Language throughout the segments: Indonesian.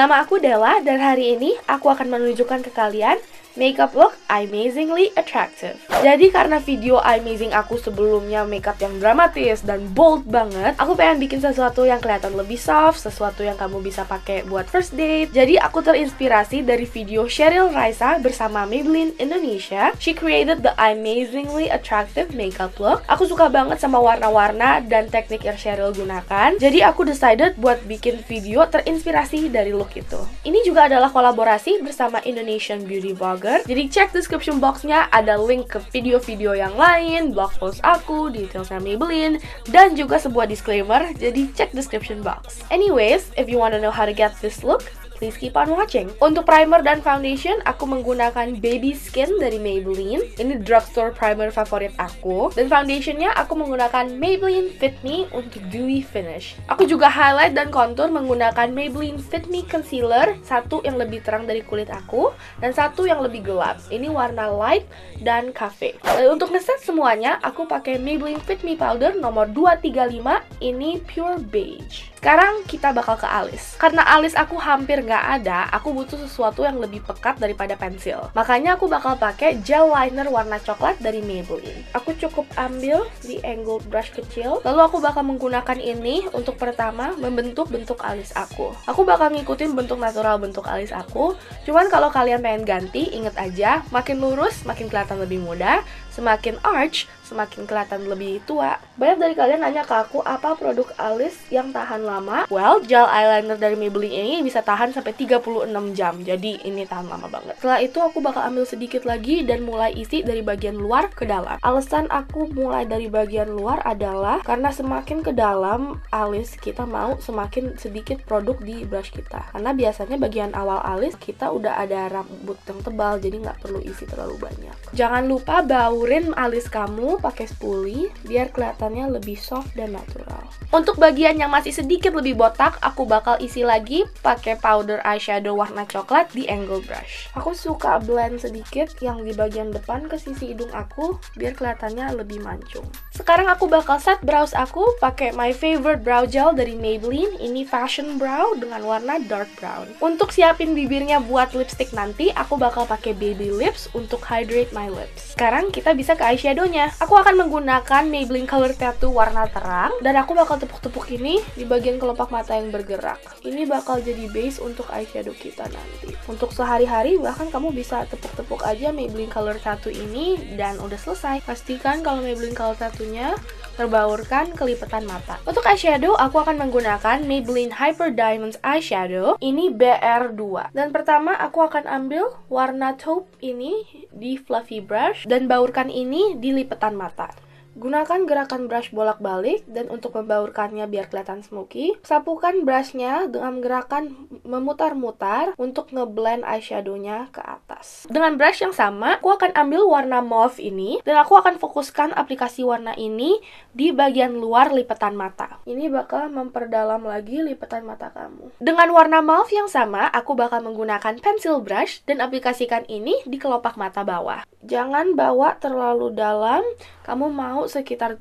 Nama aku Della dan hari ini aku akan menunjukkan ke kalian makeup look amazingly attractive. Jadi karena video amazing aku sebelumnya makeup yang dramatis dan bold banget, aku pengen bikin sesuatu yang kelihatan lebih soft, sesuatu yang kamu bisa pakai buat first date. Jadi aku terinspirasi dari video Cheryl Raisa bersama Maybelline Indonesia. She created the amazingly attractive makeup look. Aku suka banget sama warna-warna dan teknik yang Cheryl gunakan. Jadi aku decided buat bikin video terinspirasi dari look itu. Ini juga adalah kolaborasi bersama Indonesian Beauty Blogger blogger. Jadi cek description boxnya ada link ke video-video yang lain, blog post aku, detailsnya Maybelline, dan juga sebuah disclaimer. Jadi cek description box. Anyways, if you wanna know how to get this look, please keep on watching. Untuk primer dan foundation, aku menggunakan Baby Skin dari Maybelline. Ini drugstore primer favorit aku. Dan foundationnya aku menggunakan Maybelline Fit Me untuk dewy finish. Aku juga highlight dan contour menggunakan Maybelline Fit Me Concealer. Satu yang lebih terang dari kulit aku, dan satu yang lebih gelap. Ini warna light dan cafe. Dan untuk ngeset semuanya, aku pakai Maybelline Fit Me Powder nomor 235. Ini pure beige. Sekarang kita bakal ke alis. Karena alis aku hampir nggak ada, aku butuh sesuatu yang lebih pekat daripada pensil. Makanya aku bakal pakai gel liner warna coklat dari Maybelline. Aku cukup ambil di angle brush kecil, lalu aku bakal menggunakan ini untuk pertama membentuk bentuk alis aku. Aku bakal ngikutin bentuk natural bentuk alis aku, cuman kalau kalian pengen ganti, inget aja, makin lurus, makin kelihatan lebih muda, semakin arch, semakin kelihatan lebih tua. Banyak dari kalian nanya ke aku apa produk alis yang tahan lama. Well, gel eyeliner dari Maybelline ini bisa tahan sampai 36 jam. Jadi ini tahan lama banget. Setelah itu aku bakal ambil sedikit lagi dan mulai isi dari bagian luar ke dalam. Alasan aku mulai dari bagian luar adalah karena semakin ke dalam alis kita mau semakin sedikit produk di brush kita. Karena biasanya bagian awal alis kita udah ada rambut yang tebal jadi nggak perlu isi terlalu banyak. Jangan lupa baurin alis kamu pakai spoolie biar kelihatannya lebih soft dan natural. Untuk bagian yang masih sedikit lebih botak, aku bakal isi lagi pakai powder eyeshadow warna coklat di angle brush. Aku suka blend sedikit yang di bagian depan ke sisi hidung aku biar kelihatannya lebih mancung. Sekarang aku bakal set brows aku pakai my favorite brow gel dari Maybelline. Ini fashion brow dengan warna dark brown. Untuk siapin bibirnya buat lipstick nanti, aku bakal pakai baby lips untuk hydrate my lips. Sekarang kita bisa ke eyeshadownya. Aku akan menggunakan Maybelline Color Tattoo warna terang dan aku bakal tepuk-tepuk ini di bagian kelopak mata yang bergerak. Ini bakal jadi base untuk eyeshadow kita nanti. Untuk sehari-hari bahkan kamu bisa tepuk-tepuk aja Maybelline Color Tattoo ini dan udah selesai. Pastikan kalau Maybelline Color Tattoo nya terbaurkan kelipatan mata. Untuk eyeshadow, aku akan menggunakan Maybelline Hyper Diamonds Eyeshadow. Ini BR2. Dan pertama, aku akan ambil warna taupe ini di fluffy brush dan baurkan ini di lipatan mata. Gunakan gerakan brush bolak-balik dan untuk membaurkannya biar kelihatan smoky, sapukan brushnya dengan gerakan memutar-mutar untuk ngeblend eyeshadownya ke atas. Dengan brush yang sama, aku akan ambil warna mauve ini dan aku akan fokuskan aplikasi warna ini di bagian luar lipatan mata. Ini bakal memperdalam lagi lipatan mata kamu. Dengan warna mauve yang sama, aku bakal menggunakan pencil brush dan aplikasikan ini di kelopak mata bawah. Jangan bawa terlalu dalam, kamu mau sekitar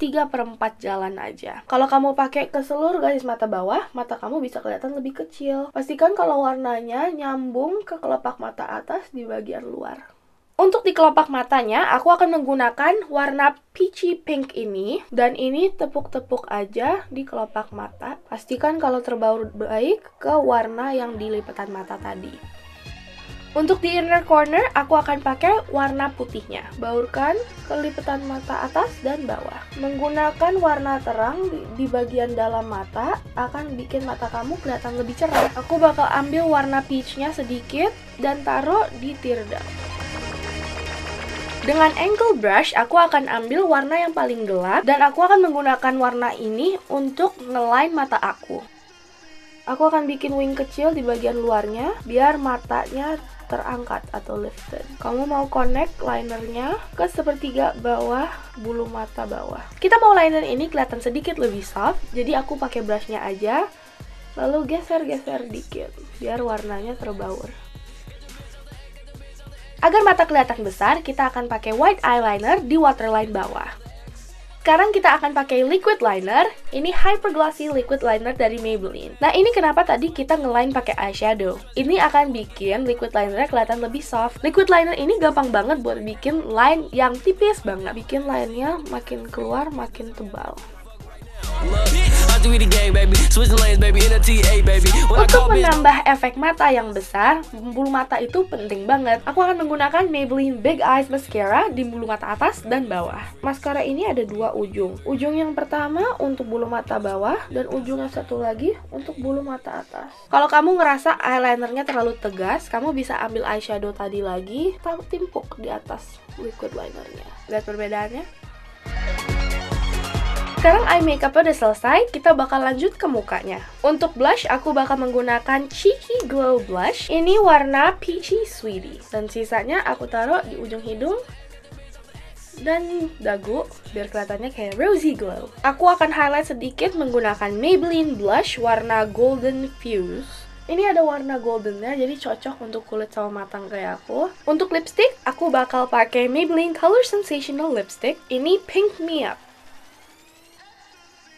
3 per 4 jalan aja. Kalau kamu pakai ke seluruh garis mata bawah, mata kamu bisa kelihatan lebih kecil. Pastikan kalau warnanya nyambung ke kelopak mata atas di bagian luar. Untuk di kelopak matanya, aku akan menggunakan warna peachy pink ini. Dan ini tepuk-tepuk aja di kelopak mata. Pastikan kalau terbaur baik ke warna yang di lipatan mata tadi. Untuk di inner corner, aku akan pakai warna putihnya. Baurkan ke lipatan mata atas dan bawah. Menggunakan warna terang di, bagian dalam mata akan bikin mata kamu kelihatan lebih cerah. Aku bakal ambil warna peachnya sedikit dan taruh di tear duct. Dengan angle brush, aku akan ambil warna yang paling gelap dan aku akan menggunakan warna ini untuk ngeline mata aku. Aku akan bikin wing kecil di bagian luarnya biar matanya terangkat atau lifted. Kamu mau connect linernya ke sepertiga bawah bulu mata bawah. Kita mau liner ini kelihatan sedikit lebih soft, jadi aku pakai brushnya aja, lalu geser-geser dikit biar warnanya terbaur. Agar mata kelihatan besar, kita akan pakai white eyeliner di waterline bawah. Sekarang kita akan pakai liquid liner. Ini Hyper Glossy Liquid Liner dari Maybelline. Nah, ini kenapa tadi kita ngeline pakai eyeshadow. Ini akan bikin liquid liner kelihatan lebih soft. Liquid liner ini gampang banget buat bikin line yang tipis banget. Bikin line-nya makin keluar, makin tebal. Untuk menambah efek mata yang besar, bulu mata itu penting banget. Aku akan menggunakan Maybelline Big Eyes Mascara di bulu mata atas dan bawah. Maskara ini ada dua ujung. Ujung yang pertama untuk bulu mata bawah dan ujung yang satu lagi untuk bulu mata atas. Kalau kamu ngerasa eyelinernya terlalu tegas, kamu bisa ambil eyeshadow tadi lagi, timpuk di atas liquid linernya. Lihat perbedaannya? Sekarang eye makeup udah selesai, kita bakal lanjut ke mukanya. Untuk blush, aku bakal menggunakan Cheeky Glow Blush. Ini warna Peachy Sweetie. Dan sisanya aku taruh di ujung hidung dan dagu biar kelihatannya kayak rosy glow. Aku akan highlight sedikit menggunakan Maybelline blush warna Golden Fuse. Ini ada warna goldennya, jadi cocok untuk kulit sama matang kayak aku. Untuk lipstick, aku bakal pakai Maybelline Color Sensational Lipstick. Ini Pink Me Up.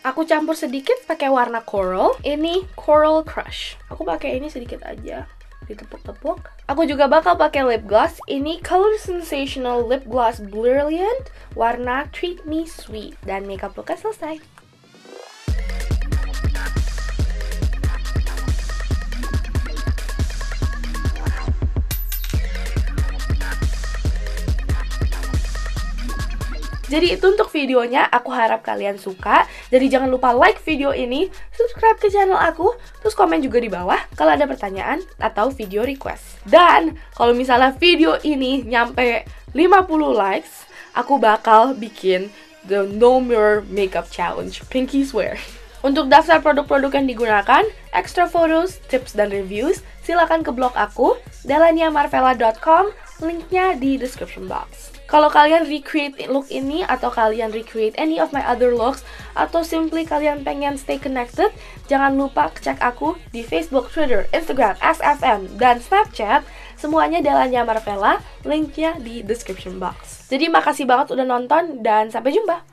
Aku campur sedikit pakai warna coral. Ini Coral Crush. Aku pakai ini sedikit aja ditepuk-tepuk. Aku juga bakal pakai lip gloss. Ini Color Sensational Lip Gloss Brilliant warna Treat Me Sweet dan makeup looknya selesai. Jadi itu untuk videonya, aku harap kalian suka. Jadi jangan lupa like video ini, subscribe ke channel aku, terus komen juga di bawah kalau ada pertanyaan atau video request. Dan kalau misalnya video ini nyampe 50 likes, aku bakal bikin the No More Makeup Challenge Pinky Swear. Untuk daftar produk-produk yang digunakan, extra photos, tips, dan reviews, silakan ke blog aku, delaniamarvella.com, linknya di description box. Kalau kalian recreate look ini atau kalian recreate any of my other looks atau simply kalian pengen stay connected, jangan lupa cek aku di Facebook, Twitter, Instagram, SFM, dan Snapchat. Semuanya Delanya Marvella, linknya di description box. Jadi makasih banget udah nonton dan sampai jumpa.